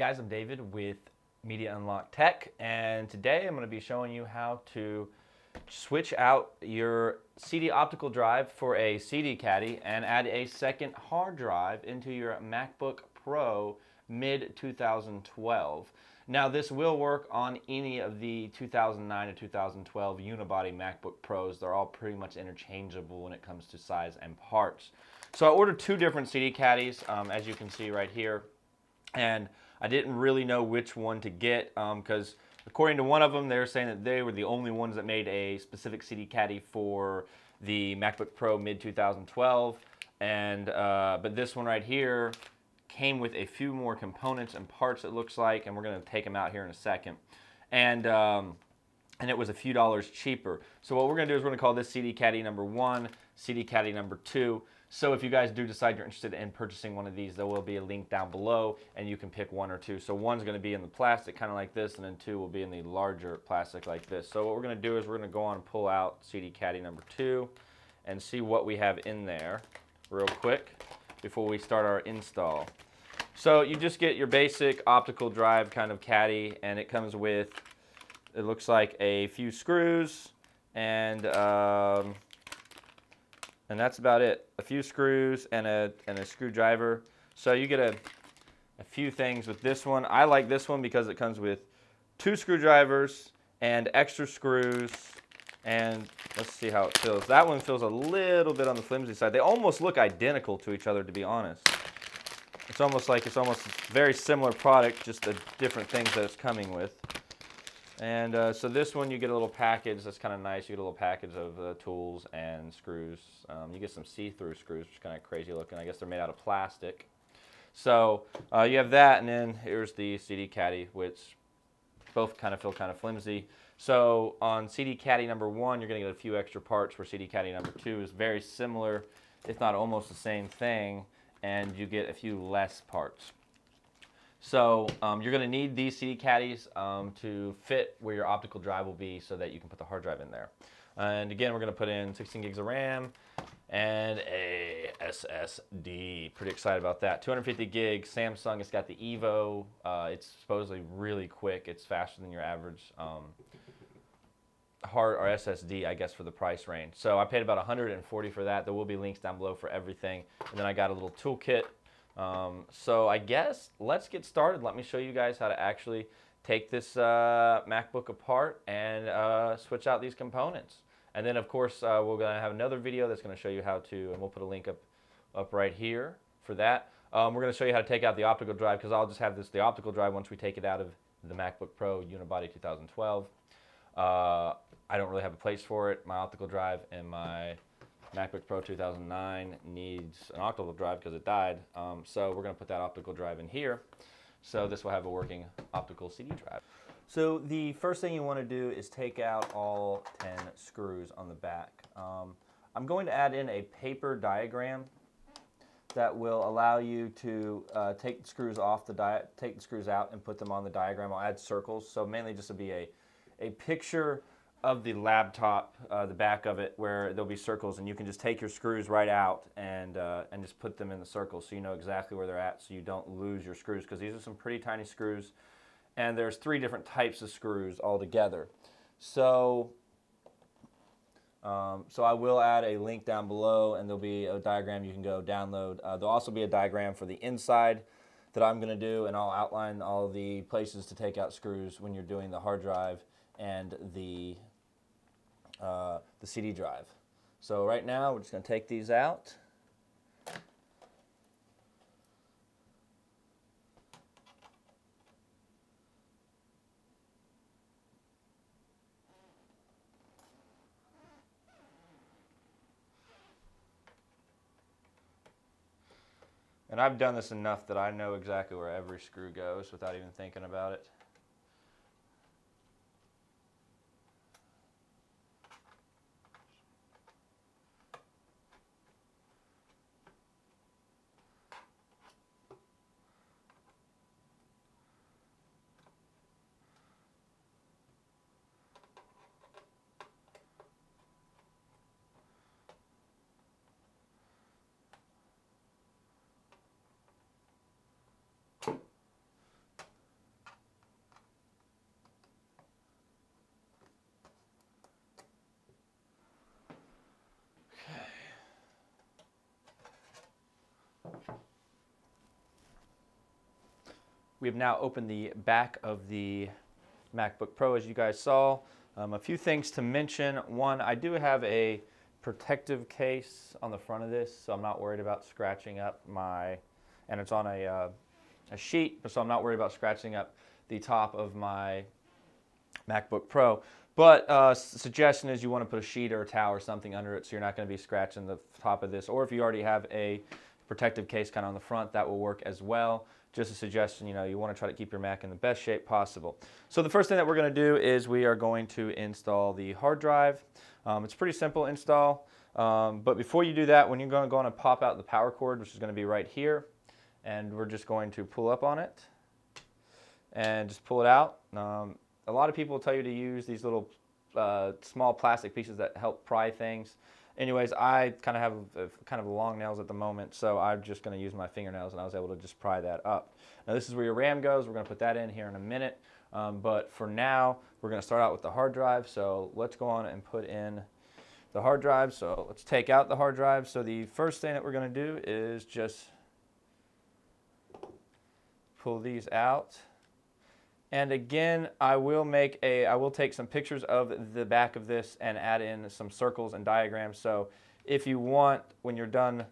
Guys, I'm David with Media Unlocked Tech, and today I'm going to be showing you how to switch out your CD optical drive for a CD caddy and add a second hard drive into your MacBook Pro mid 2012. Now this will work on any of the 2009 to 2012 unibody MacBook Pros. They're all pretty much interchangeable when it comes to size and parts. So I ordered two different CD caddies, um, as you can see right here, and I didn't really know which one to get because um, according to one of them, they're saying that they were the only ones that made a specific CD caddy for the MacBook Pro mid 2012, and uh, but this one right here came with a few more components and parts it looks like, and we're to take them out here in a second. And um, and it was a few dollars cheaper. So what we're to do is we're to call this CD Caddy number one, CD Caddy number two. So if you guys do decide you're interested in purchasing one of these, there will be a link down below and you can pick one or two. So one's going to be in the plastic kind of like this and then two will be in the larger plastic like this. So what we're going to do is we're going to go on and pull out CD Caddy number two and see what we have in there real quick before we start our install. So you just get your basic optical drive kind of caddy and it comes with, it looks like a few screws and um, and that's about it. A few screws and a, and a screwdriver. So you get a, a few things with this one. I like this one because it comes with two screwdrivers and extra screws and let's see how it feels. That one feels a little bit on the flimsy side. They almost look identical to each other to be honest. It's almost like it's almost very similar product, just the different things that it's coming with. And uh, so this one you get a little package that's kind of nice. You get a little package of uh, tools and screws. Um, you get some see-through screws, which is kind of crazy looking. I guess they're made out of plastic. So uh, you have that, and then here's the CD Caddy, which both kind of feel kind of flimsy. So on CD Caddy number one, you're going to get a few extra parts, where CD Caddy number two is very similar, if not almost the same thing, and you get a few less parts. So um, you're going to need these CD caddies um, to fit where your optical drive will be so that you can put the hard drive in there. And again, we're going to put in 16 gigs of RAM and a SSD. Pretty excited about that. 250 gigs. Samsung. It's got the Evo. Uh, it's supposedly really quick. It's faster than your average um, hard or SSD, I guess, for the price range. So I paid about 140 for that. There will be links down below for everything. And then I got a little toolkit um, so I guess let's get started. Let me show you guys how to actually take this uh, MacBook apart and uh, switch out these components. And then of course uh, we're going to have another video that's going to show you how to, and we'll put a link up, up right here for that. Um, we're going to show you how to take out the optical drive because I'll just have this the optical drive once we take it out of the MacBook Pro Unibody 2012. Uh, I don't really have a place for it. My optical drive and my MacBook Pro 2009 needs an optical drive because it died. Um, so we're going to put that optical drive in here. So this will have a working optical CD drive. So the first thing you want to do is take out all 10 screws on the back. Um, I'm going to add in a paper diagram that will allow you to uh, take the screws off the take the screws out and put them on the diagram. I'll add circles. So mainly just to be a, a picture of the laptop, uh, the back of it, where there'll be circles, and you can just take your screws right out and uh, and just put them in the circles, so you know exactly where they're at, so you don't lose your screws, because these are some pretty tiny screws, and there's three different types of screws altogether. So. Um, so I will add a link down below, and there'll be a diagram you can go download. Uh, there'll also be a diagram for the inside that I'm going to do, and I'll outline all the places to take out screws when you're doing the hard drive and the uh, the CD drive. So right now we're just going to take these out. And I've done this enough that I know exactly where every screw goes without even thinking about it. We have now opened the back of the MacBook Pro as you guys saw. Um, a few things to mention. One, I do have a protective case on the front of this, so I'm not worried about scratching up my, and it's on a, uh, a sheet, so I'm not worried about scratching up the top of my MacBook Pro. But uh, suggestion is you want to put a sheet or a towel or something under it so you're not going to be scratching the top of this. Or if you already have a protective case kind of on the front, that will work as well. Just a suggestion, you know, you want to try to keep your Mac in the best shape possible. So the first thing that we're going to do is we are going to install the hard drive. Um, it's pretty simple install, um, but before you do that, when you're going to go on and pop out the power cord, which is going to be right here, and we're just going to pull up on it and just pull it out. Um, a lot of people tell you to use these little uh, small plastic pieces that help pry things. Anyways, I kind of have a, kind of long nails at the moment, so I'm just going to use my fingernails, and I was able to just pry that up. Now this is where your RAM goes. We're going to put that in here in a minute, um, but for now, we're going to start out with the hard drive. So let's go on and put in the hard drive. So let's take out the hard drive. So the first thing that we're going to do is just pull these out. And again, I will make a, I will take some pictures of the back of this and add in some circles and diagrams. So if you want, when you're done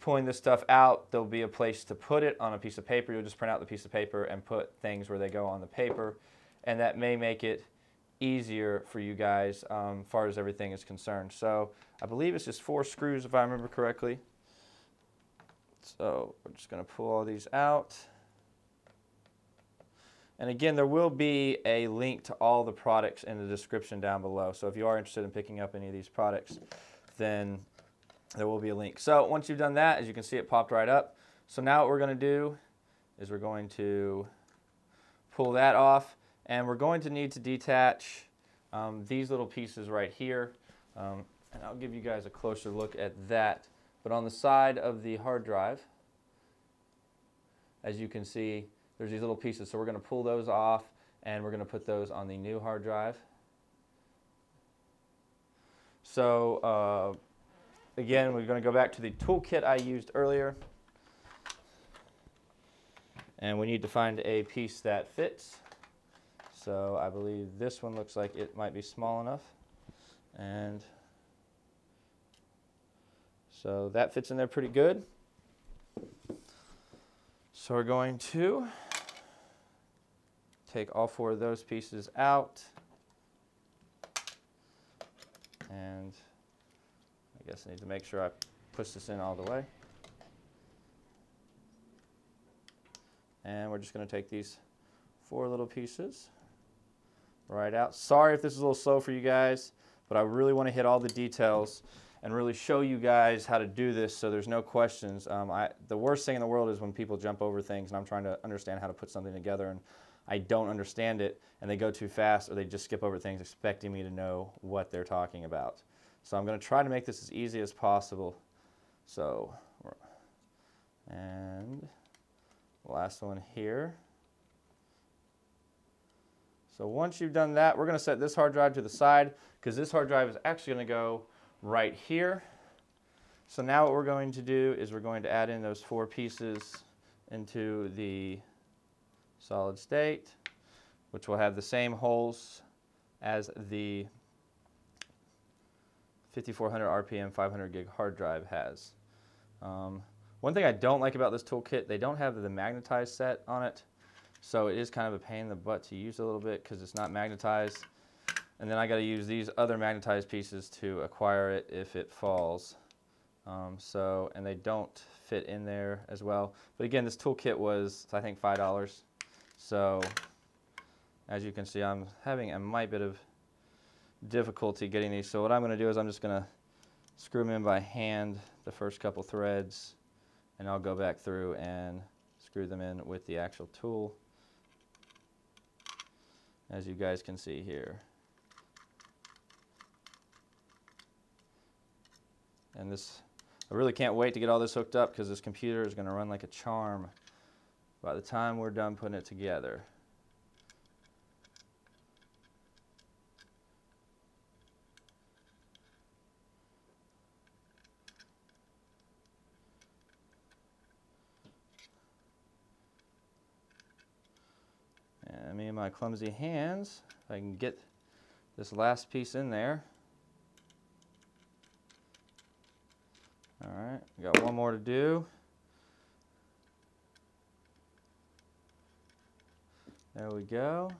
pulling this stuff out, there'll be a place to put it on a piece of paper. You'll just print out the piece of paper and put things where they go on the paper. And that may make it easier for you guys um, far as everything is concerned. So I believe it's just four screws if I remember correctly. So we're just going to pull all these out. And again, there will be a link to all the products in the description down below. So if you are interested in picking up any of these products, then there will be a link. So once you've done that, as you can see, it popped right up. So now what we're going to do is we're going to pull that off, and we're going to need to detach um, these little pieces right here. Um, and I'll give you guys a closer look at that. But on the side of the hard drive, as you can see, there's these little pieces. So we're going to pull those off and we're going to put those on the new hard drive. So uh, again, we're going to go back to the toolkit I used earlier. And we need to find a piece that fits. So I believe this one looks like it might be small enough. And so that fits in there pretty good. So we're going to take all four of those pieces out. And I guess I need to make sure I push this in all the way. And we're just going to take these four little pieces right out. Sorry if this is a little slow for you guys, but I really want to hit all the details and really show you guys how to do this so there's no questions. Um, I, the worst thing in the world is when people jump over things and I'm trying to understand how to put something together and I don't understand it and they go too fast or they just skip over things expecting me to know what they're talking about. So I'm going to try to make this as easy as possible. So, and last one here. So once you've done that, we're going to set this hard drive to the side because this hard drive is actually going to go right here. So now what we're going to do is we're going to add in those four pieces into the solid state, which will have the same holes as the 5400 RPM 500 gig hard drive has. Um, one thing I don't like about this toolkit, they don't have the magnetized set on it. So it is kind of a pain in the butt to use a little bit because it's not magnetized. And then I got to use these other magnetized pieces to acquire it if it falls. Um, so, and they don't fit in there as well. But again, this toolkit was, I think, $5. So as you can see, I'm having a might bit of difficulty getting these. So what I'm going to do is I'm just going to screw them in by hand, the first couple threads, and I'll go back through and screw them in with the actual tool, as you guys can see here. And this, I really can't wait to get all this hooked up because this computer is going to run like a charm by the time we're done putting it together. And me and my clumsy hands, if I can get this last piece in there. All right, got one more to do. There we go.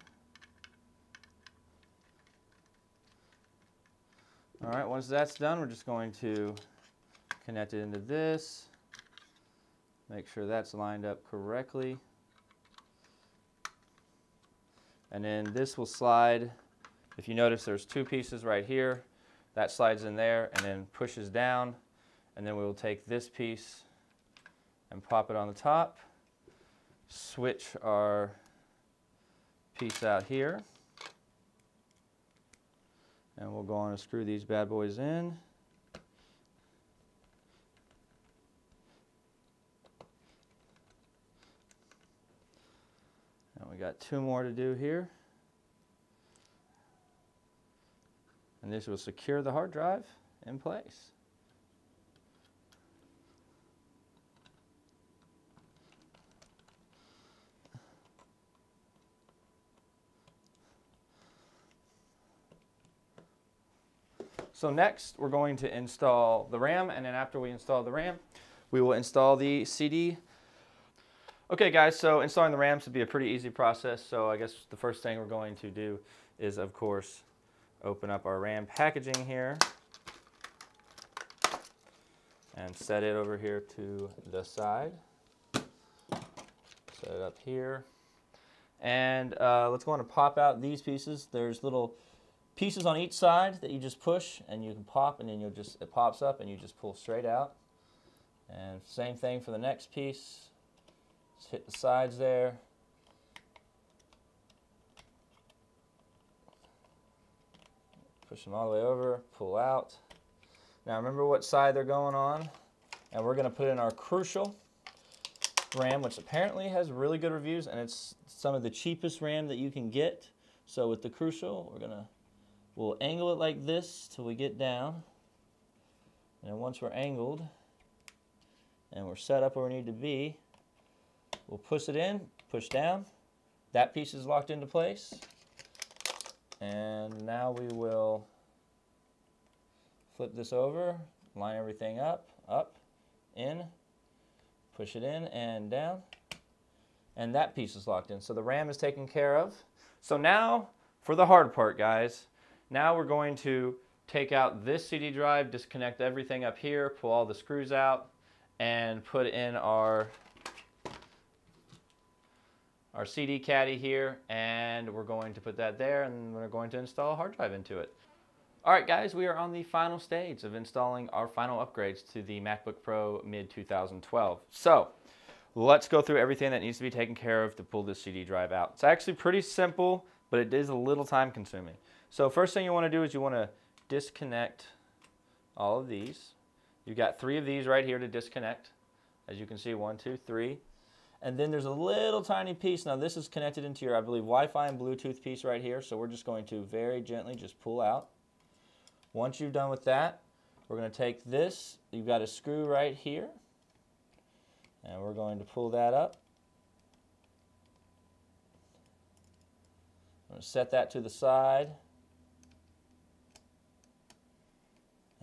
All right, once that's done, we're just going to connect it into this. Make sure that's lined up correctly. And then this will slide. If you notice, there's two pieces right here. That slides in there and then pushes down. And then we will take this piece and pop it on the top. Switch our piece out here. And we'll go on and screw these bad boys in. And we got two more to do here. And this will secure the hard drive in place. So next, we're going to install the RAM, and then after we install the RAM, we will install the CD. Okay guys, so installing the RAM should be a pretty easy process, so I guess the first thing we're going to do is, of course, open up our RAM packaging here and set it over here to the side. Set it up here. And uh, let's go on and pop out these pieces. There's little pieces on each side that you just push and you can pop and then you'll just, it pops up and you just pull straight out. And same thing for the next piece. Just hit the sides there. Push them all the way over, pull out. Now remember what side they're going on. And we're going to put in our Crucial RAM, which apparently has really good reviews, and it's some of the cheapest RAM that you can get. So with the Crucial, we're going to We'll angle it like this till we get down. And once we're angled and we're set up where we need to be, we'll push it in, push down. That piece is locked into place. And now we will flip this over, line everything up, up, in, push it in and down. And that piece is locked in. So the RAM is taken care of. So now for the hard part, guys. Now we're going to take out this CD drive, disconnect everything up here, pull all the screws out, and put in our our CD caddy here, and we're going to put that there, and we're going to install a hard drive into it. All right, guys, we are on the final stage of installing our final upgrades to the MacBook Pro mid-2012. So, let's go through everything that needs to be taken care of to pull this CD drive out. It's actually pretty simple, but it is a little time consuming. So first thing you want to do is you want to disconnect all of these. You've got three of these right here to disconnect. As you can see, one, two, three. And then there's a little tiny piece. Now this is connected into your, I believe, Wi-Fi and Bluetooth piece right here. So we're just going to very gently just pull out. Once you've done with that, we're going to take this. You've got a screw right here. And we're going to pull that up. I'm going to set that to the side.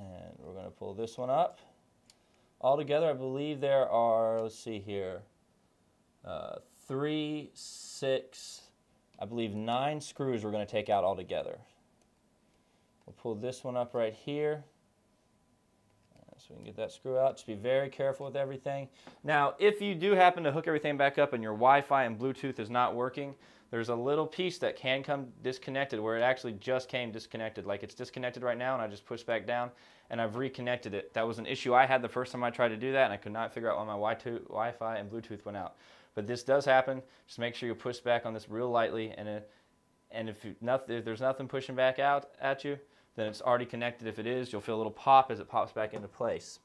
And we're going to pull this one up. Altogether, I believe there are, let's see here, uh, three, six, I believe nine screws we're going to take out altogether. We'll pull this one up right here. Uh, so we can get that screw out. Just be very careful with everything. Now, if you do happen to hook everything back up and your Wi-Fi and Bluetooth is not working, there's a little piece that can come disconnected where it actually just came disconnected. Like it's disconnected right now and I just pushed back down and I've reconnected it. That was an issue I had the first time I tried to do that and I could not figure out why my Wi-Fi and Bluetooth went out. But this does happen. Just make sure you push back on this real lightly and it, and if, you, nothing, if there's nothing pushing back out at you, then it's already connected. If it is, you'll feel a little pop as it pops back into place.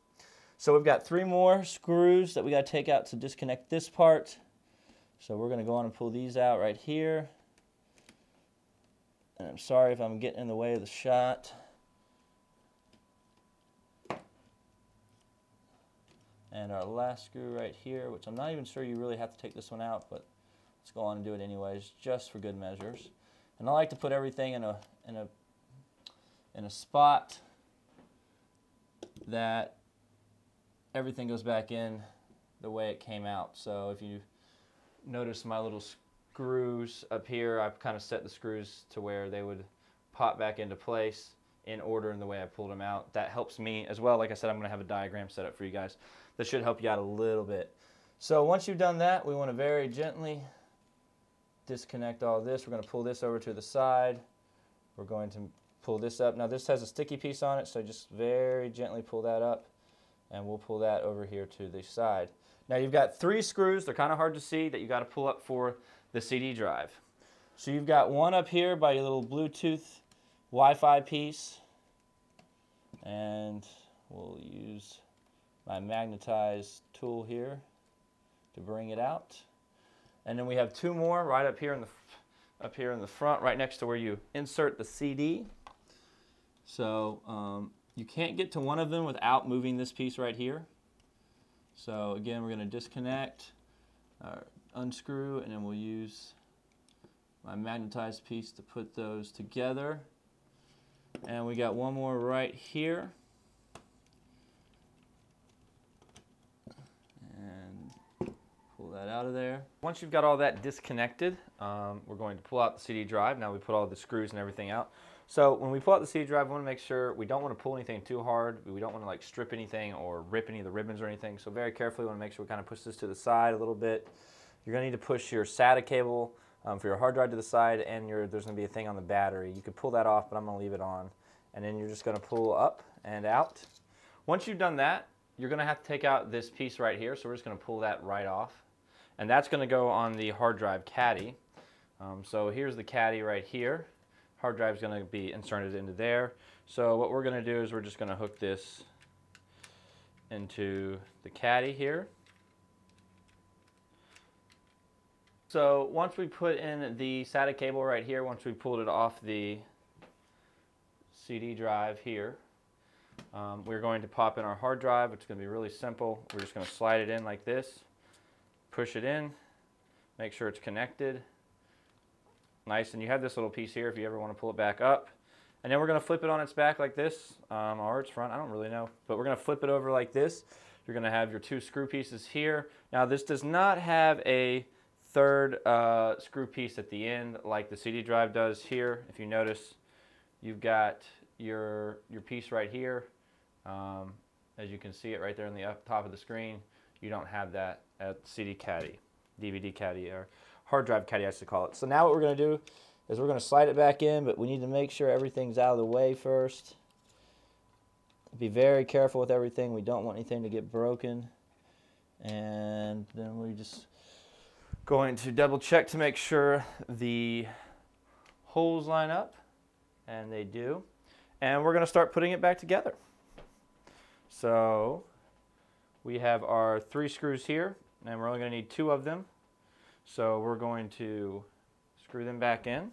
So we've got three more screws that we got to take out to disconnect this part. So we're going to go on and pull these out right here. And I'm sorry if I'm getting in the way of the shot. And our last screw right here, which I'm not even sure you really have to take this one out, but let's go on and do it anyways, just for good measures. And I like to put everything in a in a in a spot that everything goes back in the way it came out. So if you notice my little screws up here, I've kind of set the screws to where they would pop back into place in order in the way I pulled them out. That helps me as well. Like I said, I'm going to have a diagram set up for you guys. That should help you out a little bit. So once you've done that, we want to very gently disconnect all this. We're going to pull this over to the side. We're going to pull this up. Now this has a sticky piece on it, so just very gently pull that up and we'll pull that over here to the side. Now you've got three screws, they're kind of hard to see, that you got to pull up for the CD drive. So you've got one up here by your little Bluetooth Wi-Fi piece and we'll use my magnetized tool here to bring it out. And then we have two more right up here in the up here in the front, right next to where you insert the CD. So um, you can't get to one of them without moving this piece right here. So again, we're going to disconnect, uh, unscrew, and then we'll use my magnetized piece to put those together. And we got one more right here. And pull that out of there. Once you've got all that disconnected, um, we're going to pull out the CD drive. Now we put all the screws and everything out. So when we pull out the CD drive, we want to make sure we don't want to pull anything too hard. We don't want to like strip anything or rip any of the ribbons or anything. So very carefully, we want to make sure we kind of push this to the side a little bit. You're going to need to push your SATA cable um, for your hard drive to the side and your, there's going to be a thing on the battery. You could pull that off, but I'm going to leave it on. And then you're just going to pull up and out. Once you've done that, you're going to have to take out this piece right here. So we're just going to pull that right off. And that's going to go on the hard drive caddy. Um, so here's the caddy right here. Hard drive is going to be inserted into there. So what we're going to do is we're just going to hook this into the caddy here. So once we put in the SATA cable right here, once we pulled it off the CD drive here, um, we're going to pop in our hard drive. It's going to be really simple. We're just going to slide it in like this, push it in, make sure it's connected. Nice, and you have this little piece here if you ever want to pull it back up. And then we're going to flip it on its back like this, um, or its front, I don't really know. But we're going to flip it over like this. You're going to have your two screw pieces here. Now this does not have a third uh, screw piece at the end like the CD drive does here. If you notice, you've got your, your piece right here. Um, as you can see it right there on the top of the screen. You don't have that at CD caddy, DVD caddy, or hard drive caddy I should call it. So now what we're going to do is we're going to slide it back in, but we need to make sure everything's out of the way first. Be very careful with everything. We don't want anything to get broken. And then we're just going to double check to make sure the holes line up, and they do. And we're going to start putting it back together. So we have our three screws here, and we're only going to need two of them. So we're going to screw them back in.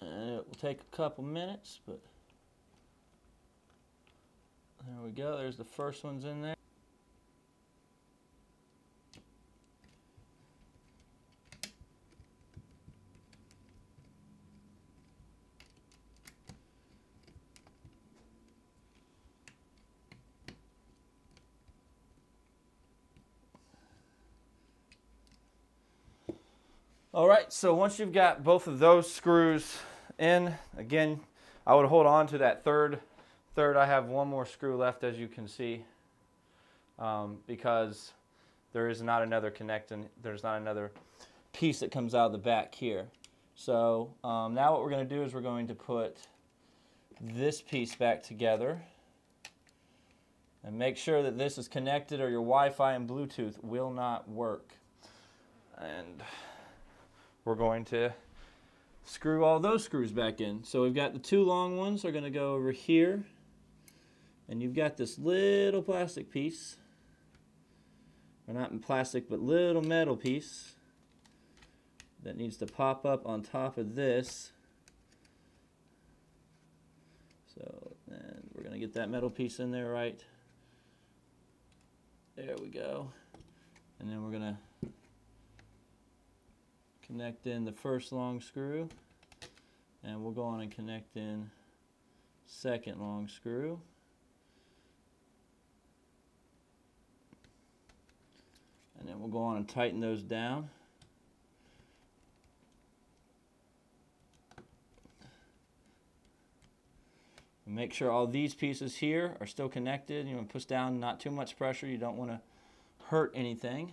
And it will take a couple minutes, but there we go. There's the first ones in there. All right, so once you've got both of those screws in, again, I would hold on to that third. Third, I have one more screw left, as you can see, um, because there is not another connecting, there's not another piece that comes out of the back here. So um, now what we're going to do is we're going to put this piece back together and make sure that this is connected or your Wi-Fi and Bluetooth will not work. And we're going to screw all those screws back in. So we've got the two long ones are going to go over here. And you've got this little plastic piece. Or not in plastic, but little metal piece that needs to pop up on top of this So then we're going to get that metal piece in there right. There we go. And then we're going to connect in the first long screw and we'll go on and connect in second long screw. And then we'll go on and tighten those down. make sure all these pieces here are still connected. You want to push down, not too much pressure. You don't want to hurt anything.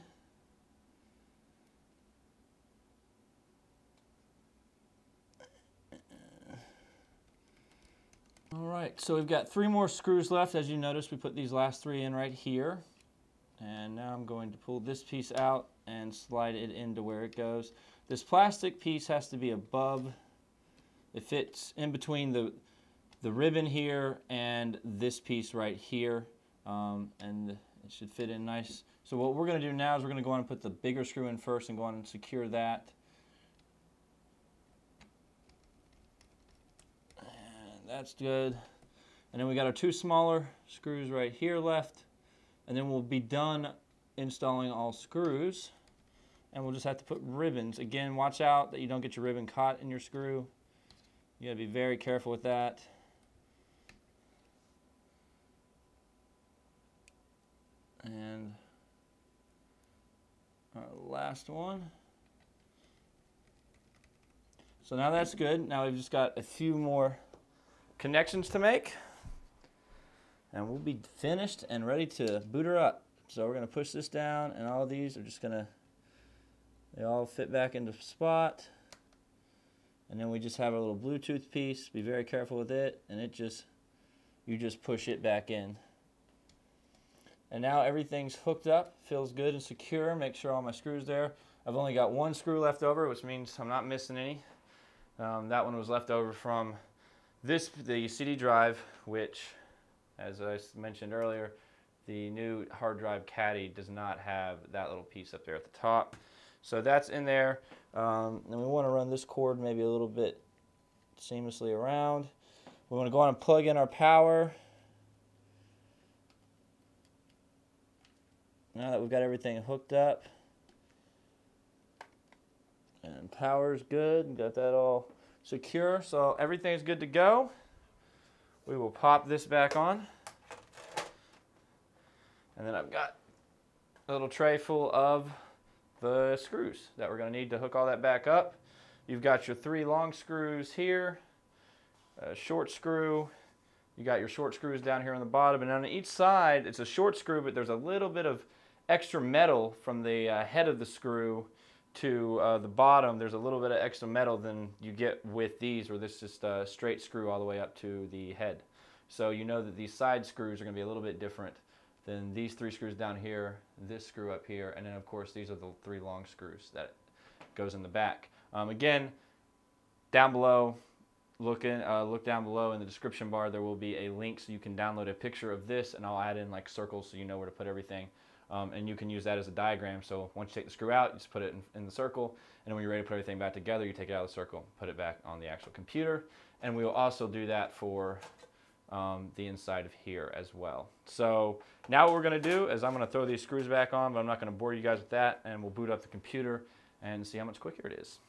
All right, so we've got three more screws left. As you notice, we put these last three in right here. And now I'm going to pull this piece out and slide it into where it goes. This plastic piece has to be above, it fits in between the, the ribbon here and this piece right here. Um, and it should fit in nice. So what we're going to do now is we're going to go on and put the bigger screw in first and go on and secure that. And that's good. And then we got our two smaller screws right here left. And then we'll be done installing all screws. And we'll just have to put ribbons. Again watch out that you don't get your ribbon caught in your screw. You got to be very careful with that. And our last one. So now that's good. Now we've just got a few more connections to make and we'll be finished and ready to boot her up. So we're going to push this down and all these are just going to, they all fit back into spot. And then we just have our little Bluetooth piece. Be very careful with it and it just, you just push it back in. And now everything's hooked up, feels good and secure. Make sure all my screws there. I've only got one screw left over, which means I'm not missing any. Um, that one was left over from this, the CD drive, which as I mentioned earlier, the new hard drive caddy does not have that little piece up there at the top. So that's in there. Um, and we want to run this cord maybe a little bit seamlessly around. We want to go on and plug in our power. Now that we've got everything hooked up. And power's good. Got that all secure. So everything's good to go. We will pop this back on. And then I've got a little tray full of the screws that we're going to need to hook all that back up. You've got your three long screws here, a short screw. You got your short screws down here on the bottom. And on each side, it's a short screw, but there's a little bit of extra metal from the uh, head of the screw to uh, the bottom, there's a little bit of extra metal than you get with these, where this is just a straight screw all the way up to the head. So you know that these side screws are going to be a little bit different than these three screws down here, this screw up here, and then of course these are the three long screws that goes in the back. Um, again, down below, look, in, uh, look down below in the description bar, there will be a link so you can download a picture of this and I'll add in like circles so you know where to put everything. Um, and you can use that as a diagram. So once you take the screw out, you just put it in, in, the circle, and when you're ready to put everything back together, you take it out of the circle, put it back on the actual computer. And we will also do that for um, the inside of here as well. So now what we're going to do is I'm going to throw these screws back on, but I'm not going to bore you guys with that, and we'll boot up the computer and see how much quicker it is.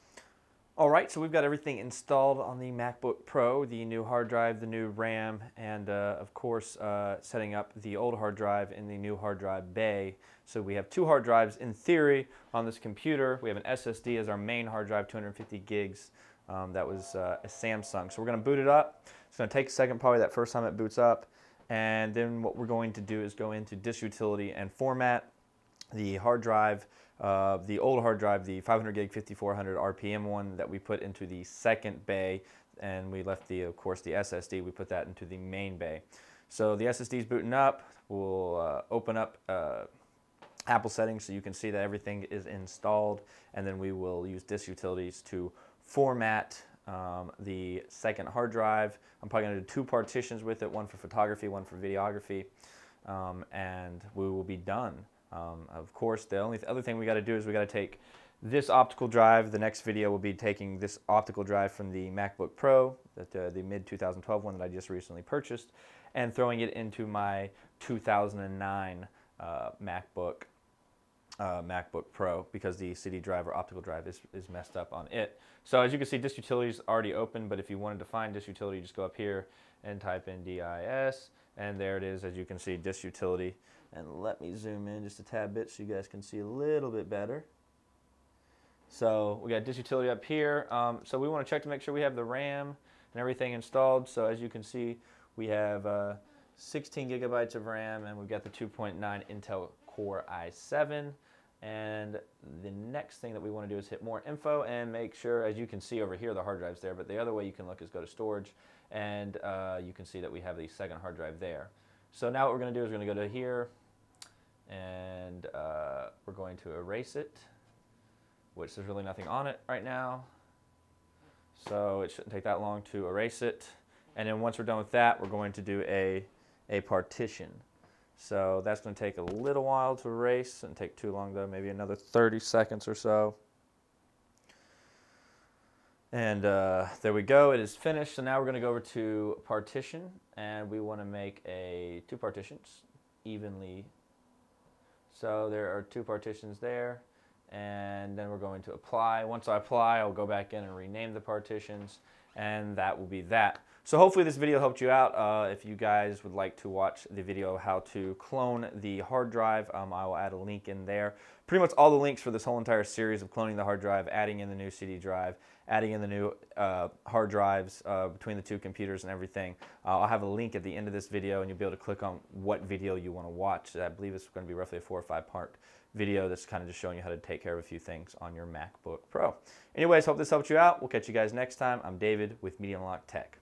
All right, so we've got everything installed on the MacBook Pro, the new hard drive, the new RAM, and uh, of course uh, setting up the old hard drive in the new hard drive bay. So we have two hard drives in theory on this computer. We have an SSD as our main hard drive, 250 gigs. Um, that was uh, a Samsung. So we're going to boot it up. It's going to take a second, probably that first time it boots up. And then what we're going to do is go into disk utility and format the hard drive, uh, the old hard drive, the 500 gig 5400 RPM one that we put into the second bay. And we left the, of course, the SSD, we put that into the main bay. So the SSD is booting up. We'll uh, open up uh, Apple settings so you can see that everything is installed. And then we will use disk utilities to format um, the second hard drive. I'm probably going to do two partitions with it, one for photography, one for videography, um, and we will be done. Um, of course, the only th other thing we got to do is we got to take this optical drive, the next video will be taking this optical drive from the MacBook Pro, that, uh, the mid 2012 one that I just recently purchased, and throwing it into my 2009 uh, MacBook uh, MacBook Pro because the CD drive or optical drive is, is messed up on it. So as you can see, Disk Utility is already open, but if you wanted to find Disk Utility, just go up here and type in DIS, and there it is, as you can see, Disk Utility. And let me zoom in just a tad bit so you guys can see a little bit better. So we got Disk Utility up here. Um, so we want to check to make sure we have the RAM and everything installed. So as you can see, we have uh, 16 gigabytes of RAM, and we've got the 2.9 Intel Core i7. And the next thing that we want to do is hit more info and make sure, as you can see over here, the hard drive's there. But the other way you can look is go to storage, and uh, you can see that we have the second hard drive there. So now what we're going to do is we're going to go to here, and uh, we're going to erase it, which there's really nothing on it right now. So it shouldn't take that long to erase it. And then once we're done with that, we're going to do a, a partition. So that's going to take a little while to erase and take too long though, maybe another 30 seconds or so. And uh, there we go, it is finished. So now we're going to go over to partition and we want to make a two partitions evenly. So there are two partitions there and then we're going to apply. Once I apply, I'll go back in and rename the partitions and that will be that. So hopefully this video helped you out. Uh, if you guys would like to watch the video how to clone the hard drive, um, I will add a link in there. Pretty much all the links for this whole entire series of cloning the hard drive, adding in the new CD drive, adding in the new uh, hard drives uh, between the two computers and everything. Uh, I'll have a link at the end of this video and you'll be able to click on what video you want to watch. I believe it's going to be roughly a four or five part video that's kind of just showing you how to take care of a few things on your MacBook Pro. Anyways, hope this helped you out. We'll catch you guys next time. I'm David with Media Unlocked Tech.